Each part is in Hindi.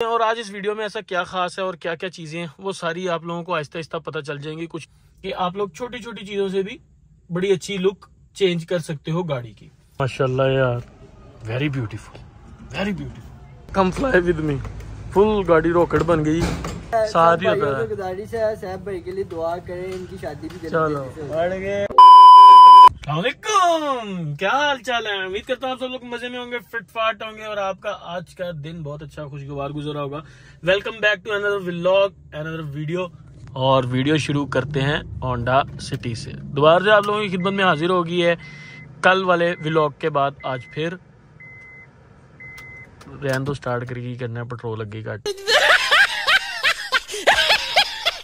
और आज इस वीडियो में ऐसा क्या खास है और क्या क्या चीज़ें हैं वो सारी आप लोगों को आहिस्ता आहिस्ता पता चल जाएँगी कुछ कि आप लोग छोटी छोटी चीज़ों से भी बड़ी अच्छी लुक चेंज कर सकते हो गाड़ी की। माशाल्लाह यार very beautiful very beautiful come fly with me full गाड़ी रॉकेट बन गई। साथ ही होता है। गुजारिश है साहब भाई के लिए दुआ करें इनकी शादी भी चलो। जल्दी से हो। बढ़ गए। सलामकुम क्या हाल चाल है? उम्मीद करता हूँ आप सब लोग मज़े में होंगे फिट फाट होंगे और आपका आज का दिन बहुत अच्छा खुशगवार गुजरा होगा। Welcome back to another vlog another video और वीडियो शुरू करते हैं ओंडा सिटी से। दोबारा से आप लोगों की खिदमत में हाजिर होगी है कल वाले व्लॉग के बाद। आज फिर रहन तो स्टार्ट करके करना पेट्रोल लगी घट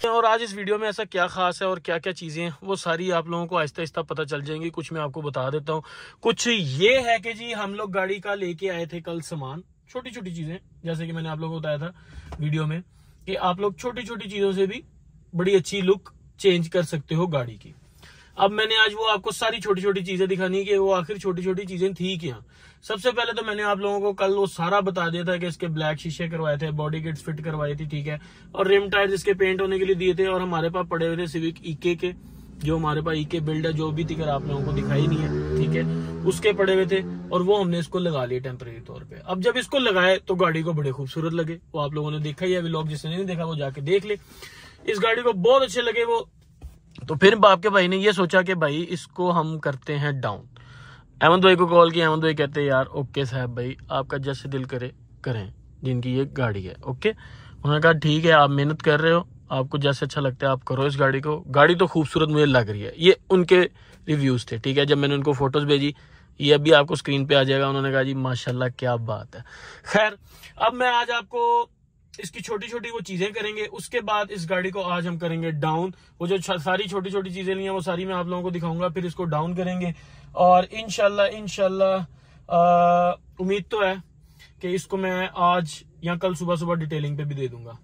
और आज इस वीडियो में ऐसा क्या खास है और क्या क्या चीज़ें वो सारी आप लोगों को आहिस्ता आहिस्ता पता चल जाएँगी। कुछ मैं आपको बता देता हूँ। कुछ ये है कि जी, हम लोग गाड़ी का लेके आए थे कल सामान। छोटी छोटी चीज़ें, जैसे कि मैंने आप लोगों को बताया था वीडियो में, कि आप लोग छोटी छोटी चीज़ों से भी बड़ी अच्छी लुक चेंज कर सकते हो गाड़ी की। अब मैंने आज वो आपको सारी छोटी छोटी चीज़ें दिखानी कि वो आखिर छोटी छोटी चीज़ें थी क्या? सबसे पहले तो मैंने आप लोगों को कल वो सारा बता दिया था कि इसके ब्लैक शीशे करवाए थे बॉडी किट्स फिट करवाई थी, ठीक है? और रिम टायर इसके पेंट होने के लिए दिए थे और हमारे पास पड़े हुए थे सिविक ईके के, जो हमारे पास ईके बिल्ड है, जो भी दिखर आप लोगों को दिखाई नहीं है, ठीक है? उसके पड़े हुए थे और वो हमने इसको लगा लिए टेम्परेरी तौर पे। अब जब इसको लगाए तो गाड़ी को बड़े खूबसूरत लगे। वो आप लोगों ने देखा ही है व्लॉग जिसने नहीं देखा, वो जाके देख ले। इस गाड़ी को बहुत अच्छे लगे वो। तो फिर बाप के भाई ने ये सोचा कि भाई इसको हम करते हैं डाउन अहमद भाई को कॉल किया, अहमद भाई कहते हैं, यार ओके साहब भाई, आपका जैसे दिल करे, करें, जिनकी ये गाड़ी है ओके उन्होंने कहा, ठीक है, आप मेहनत कर रहे हो, आपको जैसे अच्छा लगता है, आप करो इस गाड़ी को। गाड़ी तो खूबसूरत मुझे लग रही है। ये उनके रिव्यूज़ थे, ठीक है? जब मैंने उनको फ़ोटोज़ भेजी, ये अभी आपको स्क्रीन पे आ जाएगा। उन्होंने कहा, जी, माशाल्लाह, क्या बात है। खैर, अब मैं आज आपको इसकी छोटी छोटी वो चीज़ें करेंगे, उसके बाद इस गाड़ी को आज हम करेंगे डाउन वो जो सारी छोटी छोटी चीज़ें ली हैं, वो सारी मैं आप लोगों को दिखाऊँगा, फिर इसको डाउन करेंगे। और इनशाला इनशाला उम्मीद तो है कि इसको मैं आज या कल सुबह सुबह डिटेलिंग पे भी दे दूँगा।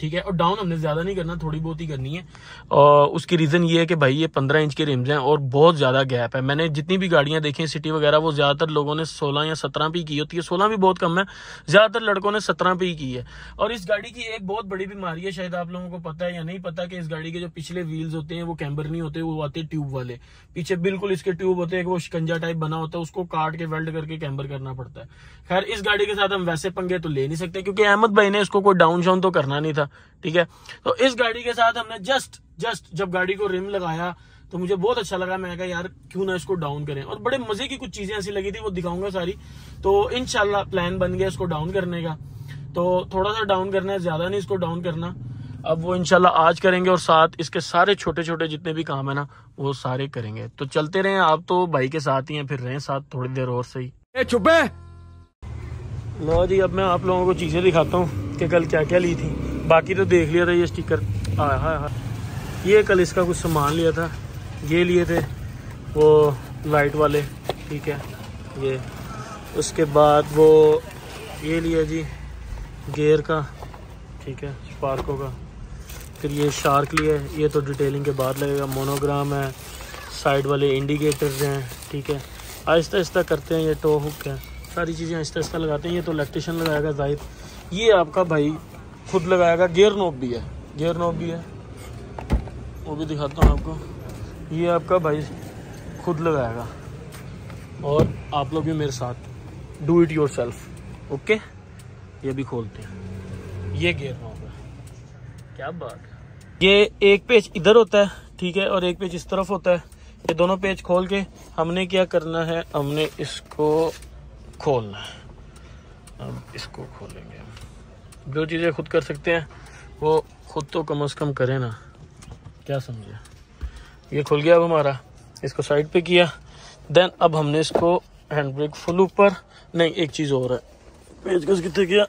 ठीक है, और डाउन हमने ज़्यादा नहीं करना, थोड़ी बहुत ही करनी है। और उसकी रीजन ये है कि भाई ये पंद्रह इंच के रिम्स हैं और बहुत ज़्यादा गैप है। मैंने जितनी भी गाड़ियाँ देखी सिटी वगैरह, वो ज़्यादातर लोगों ने सोलह या सत्रह पे की होती है। सोलह भी बहुत कम है, ज़्यादातर लड़कों ने सत्रह पे ही की है। और इस गाड़ी की एक बहुत बड़ी बीमारी है, शायद आप लोगों को पता है या नहीं पता, कि इस गाड़ी के जो पिछले व्हील्स होते हैं, वो कैम्बर नहीं होते, वो आते ट्यूब वाले। पीछे बिल्कुल इसके ट्यूब होते हैं वो शिकंजा टाइप बना होता है, उसको काट के वेल्ड करके कैम्बर करना पड़ता है। खैर, इस गाड़ी के साथ हम वैसे पंगे तो ले नहीं सकते, क्योंकि अहमद भाई ने इसको कोई डाउन शाउन तो करना नहीं था। ठीक है? तो इस गाड़ी के साथ हमने जस्ट जस्ट जब गाड़ी को रिम लगाया तो मुझे बहुत अच्छा लगा। मैं कहा यार क्यों ना इसको डाउन करें? और बड़े मज़े की कुछ चीज़ें ऐसी लगी थी वो दिखाऊँगा सारी। तो इनशाला प्लान बन गया इसको डाउन करने का। तो थोड़ा सा डाउन करना है ज़्यादा नहीं इसको डाउन करना। अब वो इनशाला आज करेंगे और साथ इसके सारे छोटे छोटे जितने भी काम है ना वो सारे करेंगे। तो चलते रहे आप तो भाई के साथ ही हैं फिर रहे साथ थोड़ी देर और सही। चुप है। लो जी अब मैं आप लोगों को चीज़ें दिखाता हूँ कि कल क्या क्या ली थी। बाकी तो देख लिया था ये स्टिकर। हाँ हाँ हाँ ये कल इसका कुछ सामान लिया था। ये लिए थे वो लाइट वाले, ठीक है। ये, उसके बाद वो, ये लिया जी, गेयर का, ठीक है, स्पार्को का। फिर ये शार्क लिया है ये तो डिटेलिंग के बाद लगेगा। मोनोग्राम है, साइड वाले इंडिकेटर्स हैं, ठीक है। आहिस्ता आहिस्ता करते हैं ये टो हुक है। सारी चीज़ें आहिस्ता आहिस्ता लगाते हैं। ये तो इलेक्ट्रिशियन लगाएगा ज़ाहिर। ये आपका भाई खुद लगाएगा गियर नोब भी है। गियर नोब भी है। वो भी दिखाता हूँ आपको। ये आपका भाई खुद लगाएगा। और आप लोग भी मेरे साथ। Do it yourself okay ये भी खोलते हैं। ये गियर नोब है। क्या बात है। ये एक पेज इधर होता है, ठीक है? और एक पेज इस तरफ़ होता है। ये दोनों पेज खोल के हमने क्या करना है? हमने इसको खोलना है। अब इसको खोलेंगे हम। जो चीज़ें खुद कर सकते हैं वो खुद तो कम से कम करें ना। क्या समझे? ये खुल गया अब हमारा। इसको साइड पे किया। देन अब हमने इसको हैंड ब्रेक फुल ऊपर नहीं एक चीज़ और है। पेज कस कितने किया?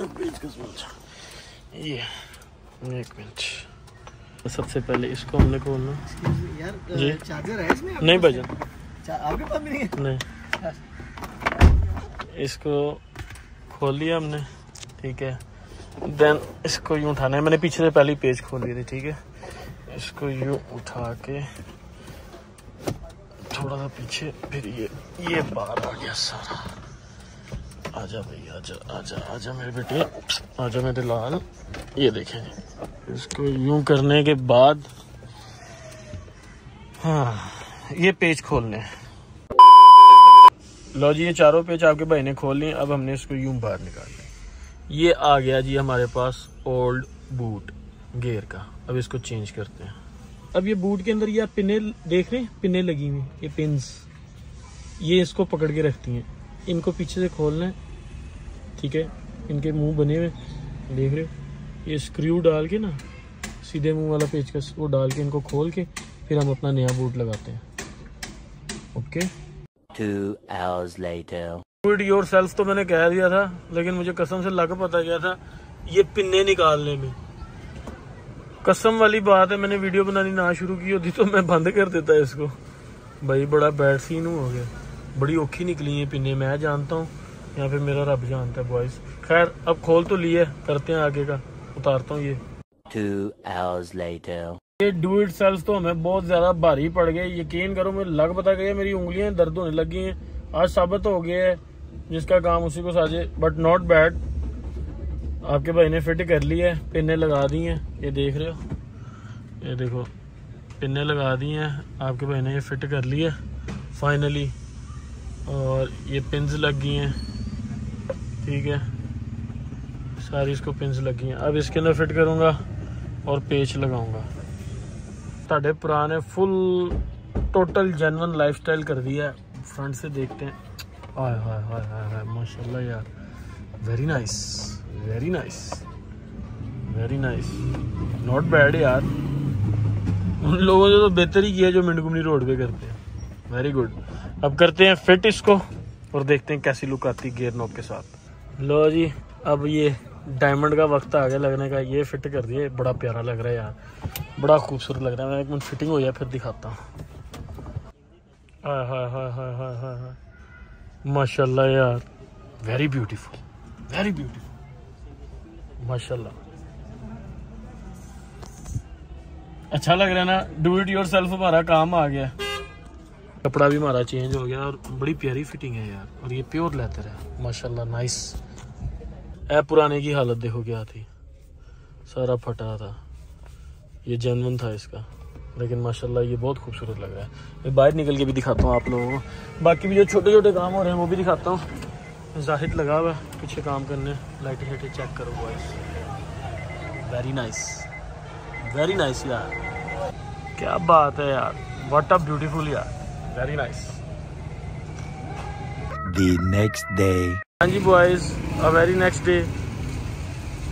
पेज कस ये एक मिनट। सबसे पहले इसको हमने खोलना। यार जी। चार्जर है इसमें नहीं भजन। आपके पास भी नहीं है? नहीं। इसको खोल लिया हमने। ठीक है। देन इसको यूँ उठाना है। मैंने पीछे से पहले पेज खोल लिए थे, ठीक है। इसको यूँ उठा के थोड़ा सा पीछे, फिर ये ये बाहर आ गया सारा। आजा भाई, आजा आजा आजा मेरे बेटे। आजा मेरे लाल। ये देखें। इसको यूँ करने के बाद हाँ ये पेज खोलने लो जी, ये चारों पेज आपके भाई ने खोल लिए। अब हमने इसको यूँ बाहर निकाल लिया ये आ गया जी हमारे पास ओल्ड बूट गेयर का। अब इसको चेंज करते हैं। अब ये बूट के अंदर ये आप पिने देख रहे हैं? पिने लगी हुई ये पिंस ये इसको पकड़ के रखती हैं। इनको पीछे से खोलना है। ठीक है? इनके मुँह बने हुए देख रहे हो? ये स्क्रू डाल के ना, सीधे मुँह वाला पेचकस, वो डाल के इनको खोल के फिर हम अपना नया बूट लगाते हैं। Okay Two hours later. Do yourself तो मैंने कह दिया था लेकिन मुझे कसम से लग पता गया था ये पिन्ने निकालने में। कसम वाली बात है मैंने वीडियो बनानी ना शुरू की होती तो मैं बंद कर देता इसको। भाई बड़ा बैड सीन हो गया। बड़ी औखी निकली है पिन्ने मैं जानता हूँ। यहाँ पे मेरा रब जानता है बॉयज़ खैर अब खोल तो लिए करते हैं आगे का। उतारता हूँ ये। Two hours later. ये डू इट सेल्फ तो हमें बहुत ज़्यादा भारी पड़ गए यकीन करो मुझे लग पता गया मेरी उंगलियाँ दर्द होने लगी हैं। आज साबित हो गया है। जिसका काम उसी को साझे बट नॉट बैड आपके भाई ने फिट कर ली है पिने लगा दी हैं, ये देख रहे हो। ये देखो पिने लगा दी हैं, आपके भाई ने ये फिट कर ली है फाइनली और ये पिंस लग गई हैं, ठीक है। सारी इसको पिंस लग गई हैं। अब इसके अंदर फिट करूँगा और पेच लगाऊँगा। पुराने full total genuine lifestyle कर दिया है। फ्रंट से देखते हैं। हाय हाय हाय हाय हाय, माशाल्लाह यार। Very nice very nice very nice not bad यार। उन लोगों ने तो बेहतर ही किया जो मिंटकुमनी रोड पे करते हैं। वेरी गुड अब करते हैं फिट इसको और देखते हैं कैसी लुक आती गेयर नॉब के साथ। लो जी, अब ये डायमंड का वक्त आ गया लगने का। ये फिट कर दिए। बड़ा प्यारा लग रहा है यार। बड़ा खूबसूरत लग रहा है। मैं एक मिनट फिटिंग हो जाए, फिर दिखाता हूँ। हाय हाय हाय हाय हाय हाय हाय। माशाल्लाह यार। वेरी ब्यूटीफुल वेरी ब्यूटीफुल माशाल्लाह। अच्छा लग रहा है ना डू इट योर सेल्फ हमारा काम आ गया। कपड़ा भी हमारा चेंज हो गया और बड़ी प्यारी फिटिंग है यार और ये प्योर लेदर है। माशाल्लाह नाइस ए पुराने की हालत देखो क्या थी। सारा फटा था। ये जेनवन था इसका। लेकिन माशाल्लाह ये बहुत खूबसूरत लग रहा है। मैं बाहर निकल के भी दिखाता हूँ आप लोगों को। बाकी भी जो छोटे छोटे काम हो रहे हैं वो भी दिखाता हूँ। जाहिद लगा हुआ है पीछे काम करने। लाइटें शाइटें चेक करो boys very nice very nice यार। क्या बात है यार। व्हाट अ ब्यूटीफुल यार। Very nice The next day. हाँ जी boys a very next day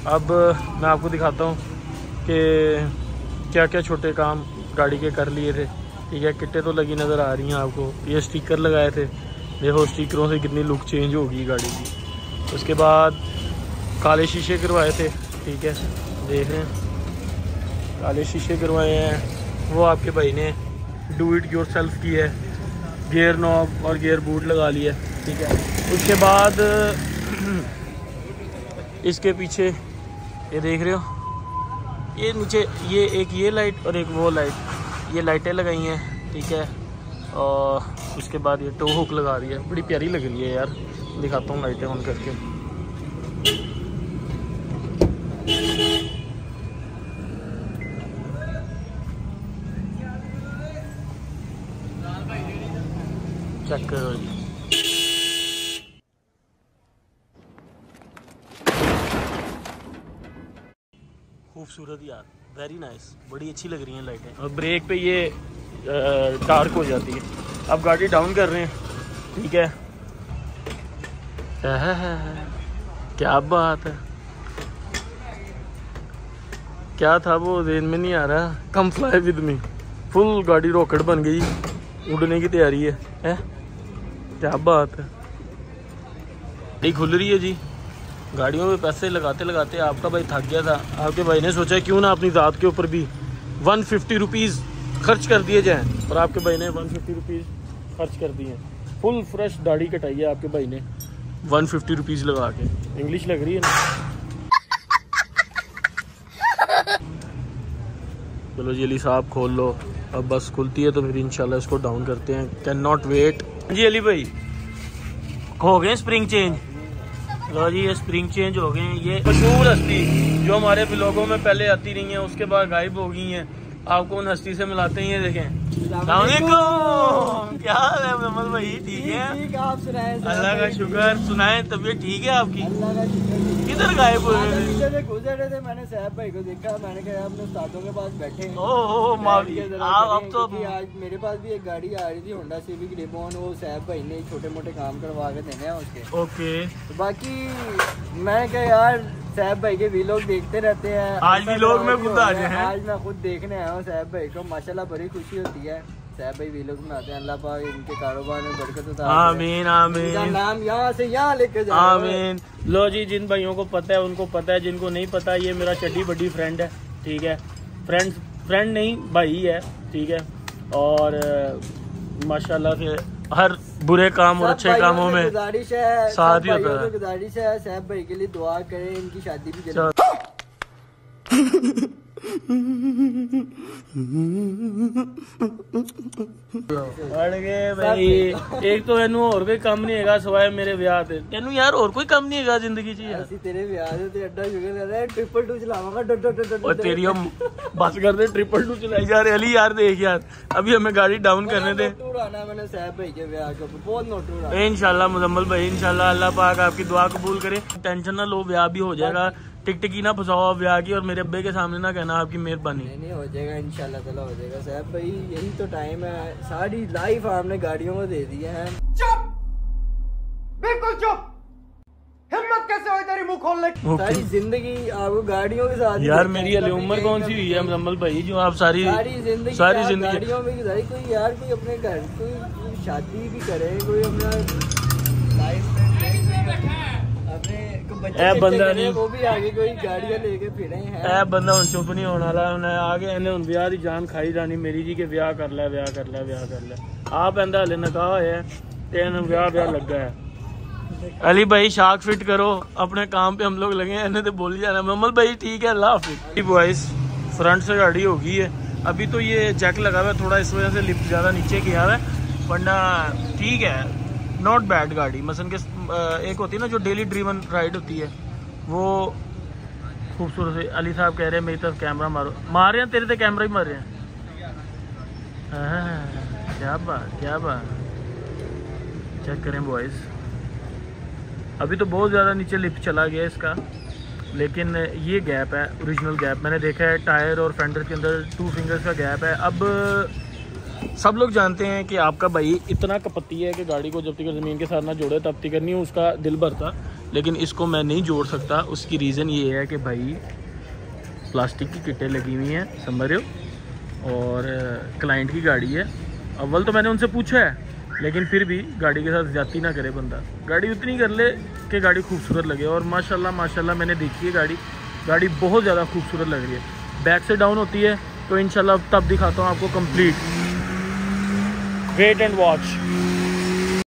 अब मैं आपको दिखाता हूँ कि क्या क्या छोटे काम गाड़ी के कर लिए थे। ठीक है, किट्टे तो लगी नज़र आ रही हैं आपको। ये स्टिकर लगाए थे। देखो स्टिकरों से कितनी लुक चेंज होगी गाड़ी की। उसके बाद काले शीशे करवाए थे। ठीक है, देख। रहे हैं काले शीशे करवाए हैं। वो आपके भाई ने डू इट योर सेल्फ की है। गियर नॉब और गेयर बूट लगा लिया ठीक है, उसके बाद इसके पीछे, ये देख रहे हो? ये नीचे, ये एक ये लाइट और एक वो लाइट ये लाइटें लगाई हैं, ठीक है। और उसके बाद ये टो हुक लगा रही है। बड़ी प्यारी लग रही है यार। दिखाता हूँ लाइटें ऑन करके। चेक करो खूबसूरत यार वेरी नाइस बड़ी अच्छी लग रही हैं लाइटें। और ब्रेक पे ये डार्क हो जाती है। अब गाड़ी डाउन कर रहे हैं ठीक है? क्या बात है? क्या था वो देन में नहीं आ रहा? Come fly with me full गाड़ी रॉकेट बन गई। उड़ने की तैयारी है, है? क्या बात है? खुल रही है जी। गाड़ियों में पैसे लगाते लगाते आपका भाई थक गया था। आपके भाई ने सोचा, क्यों ना अपनी ज़ात के ऊपर भी वन फिफ्टी खर्च कर दिए जाएँ? और आपके भाई ने वन फिफ्टी खर्च कर दिए। फुल फ्रेश दाढ़ी कटाई है आपके भाई ने। वन फिफ्टी लगा के। इंग्लिश लग रही है ना? चलो जी, अली साहब खोल लो। अब बस खुलती है तो फिर इंशाल्लाह इसको डाउन करते हैं। कैन नॉट वेट जी, अली भाई। हो गए स्प्रिंग चेंज लो जी, ये स्प्रिंग चेंज हो गए हैं, ये मशहूर हस्ती जो हमारे ब्लॉगों में पहले आती रही है, उसके बाद गायब हो गई हैं। आपको उन हस्ती से मिलाते हैं, ये देखें। क्या हाल है मोहम्मद भाई? ठीक है? ठीक आप सुनाएँ अल्लाह का शुक्र सुनाए तबीयत ठीक है आपकी? अल्लाह का शुक्र किधर गायब? गुजर रहे थे? मैंने साहब भाई को देखा मैंने कहा अपने उस्तादों के पास बैठे हैं। ओ, ओ, बैठ मावी, के जरा आप- अब तो- आज मेरे पास भी एक गाड़ी आ रही थी होंडा सिविक रिबॉन वो साहब भाई ने छोटे मोटे काम करवा के देने हैं उसके। ओके। बाकी मैं क्या यार साहब भाई के वीलॉग देखते रहते हैं। आज ऐसा vlog में खुद आ हैं। आज मैं खुद देखने आया हूँ साहब भाई को। माशाल्लाह बड़ी खुशी होती है। साहब भाई वीलॉग बनाते हैं अल्लाह पाक इनके कारोबार में बरकत उतार आमीन इनका आमीन नाम यहाँ से यहाँ लेके जा रहे हैं। आमीन। लो जी जिन भाइयों को पता है उनको पता है जिनको नहीं पता ये मेरा चड्डी बड्डी फ्रेंड है ठीक है? फ्रेंड फ्रेंड नहीं भाई है ठीक है? और माशाल्लाह से हर बुरे काम और अच्छे कामों में गुजारिश है साथ ही होता है। गुजारिश है साहब भाई के लिए दुआ करें इनकी शादी भी जल्दी चल। ਅੜ ਗਏ ਭਾਈ ਇੱਕ ਤਾਂ ਇਹਨੂੰ ਹੋਰ ਕੋਈ ਕੰਮ ਨਹੀਂ ਹੈਗਾ ਸਿਵਾਏ ਮੇਰੇ ਵਿਆਹ ਤੇ ਤੈਨੂੰ ਯਾਰ ਹੋਰ ਕੋਈ ਕੰਮ ਨਹੀਂ ਹੈਗਾ ਜ਼ਿੰਦਗੀ 'ਚ ਯਾਰ ਅਸੀਂ ਤੇਰੇ ਵਿਆਹ ਦੇ ਤੇ ਅੱਡਾ ਸ਼ੁਗਰ ਕਰ ਰਿਹਾ ਟ੍ਰਿਪਲ ਟੂ ਚਲਾਵਾਂਗਾ ਡੋ ਡੋ ਡੋ और तेरी हम बस कर दे ट्रिपल टू चलाई जा रहे अली यार देख यार अभी हमें गाड़ी डाउन करने दे टूर आना है मैंने साहब भाई के ब्याह के ऊपर बहुत नोट टूर आना इंशाल्लाह मुजम्मल भाई इंशाल्लाह अल्लाह पाक आपकी दुआ कबूल करे टेंशन ना लो ब्याह भी हो जाएगा टिक टिकी ना फंसाओ आप ब्याह की और मेरे अब्बे के सामने ना कहना आपकी मेहरबानी। नहीं नहीं हो जाएगा इंशाल्लाह ताला हो जाएगा। साहब भाई यही तो टाइम है। सारी लाइफ आपने गाड़ियों को दे दी है। सारी ज़िंदगी आपको गाड़ियों के साथ यार मेरी अली उम्र कौन सी हुई है? मुजम्मल भाई जो आप सारी सारी ज़िंदगी सारी ज़िंदगी गाड़ियों में गुजारी कोई यार कोई अपने घर कोई शादी भी करे कोई अपना लाइफ में अपने कोई बच्चे ए बच्चे बंदा करे, नहीं। वो भी आगे कोई गाड़ियां लेके फिरे हैं ਇਹ ਬੰਦਾ ਹੁਣ ਚੁੱਪ ਨਹੀਂ ਹੋਣ ਵਾਲਾ ਉਹਨੇ ਆ ਕੇ ਇਹਨੇ ਹੁਣ ਵਿਆਹ ਦੀ ਜਾਨ ਖਾਈ ਜਾਣੀ ਮੇਰੀ ਜੀ ਕਿ ਵਿਆਹ ਕਰ ਲੈ ਵਿਆਹ ਕਰ ਲੈ ਵਿਆਹ ਕਰ ਲੈ ਆ ਪੈਂਦਾ ਹਲੇ ਨਕਾਹ ਹੋਇਆ ਹੈ ਤੇ ਇਹਨੂੰ ਵਿਆਹ ਵਿਆਹ ਲੱਗਾ ਹੈ अली भाई शार्क फिट करो अपने काम पे हम लोग लगे हैं इन्हें तो बोल ही जाना मोहम्मद भाई ठीक है अल्लाह हाफिज बॉयज फ्रंट से गाड़ी हो गई है अभी तो ये जैक लगा हुआ है थोड़ा इस वजह से लिफ्ट ज़्यादा नीचे किया हुआ है वरना ठीक है नॉट बैड गाड़ी। मसन के एक होती है ना जो डेली ड्रीवन राइड होती है, वो खूबसूरत अली साहब कह रहे हैं, मेरी तरफ़ कैमरा मारो। मार रहे हैं, तेरे तो कैमरा ही मार रहे हैं। क्या बात क्या बात। चेक करें बॉयज़ अभी तो बहुत ज़्यादा नीचे लिफ्ट चला गया इसका, लेकिन ये गैप है ओरिजिनल गैप मैंने देखा है टायर और फेंडर के अंदर टू फिंगर्स का गैप है। अब सब लोग जानते हैं कि आपका भाई इतना कपत्ती है कि गाड़ी को जब तक ज़मीन के साथ ना जोड़े, तब तक नहीं उसका दिल भरता। लेकिन इसको मैं नहीं जोड़ सकता। उसकी रीज़न ये है कि भाई प्लास्टिक की किटें लगी हुई हैं, समझ रहे हो? और क्लाइंट की गाड़ी है। अव्वल तो मैंने उनसे पूछा है, लेकिन फिर भी गाड़ी के साथ ज्यादती ना करे बंदा। गाड़ी उतनी कर ले कि गाड़ी खूबसूरत लगे। और माशाल्लाह माशाल्लाह मैंने देखी है गाड़ी। गाड़ी बहुत ज़्यादा खूबसूरत लग रही है। बैक से डाउन होती है तो इंशाल्लाह तब दिखाता हूँ आपको कंप्लीट Wait and watch.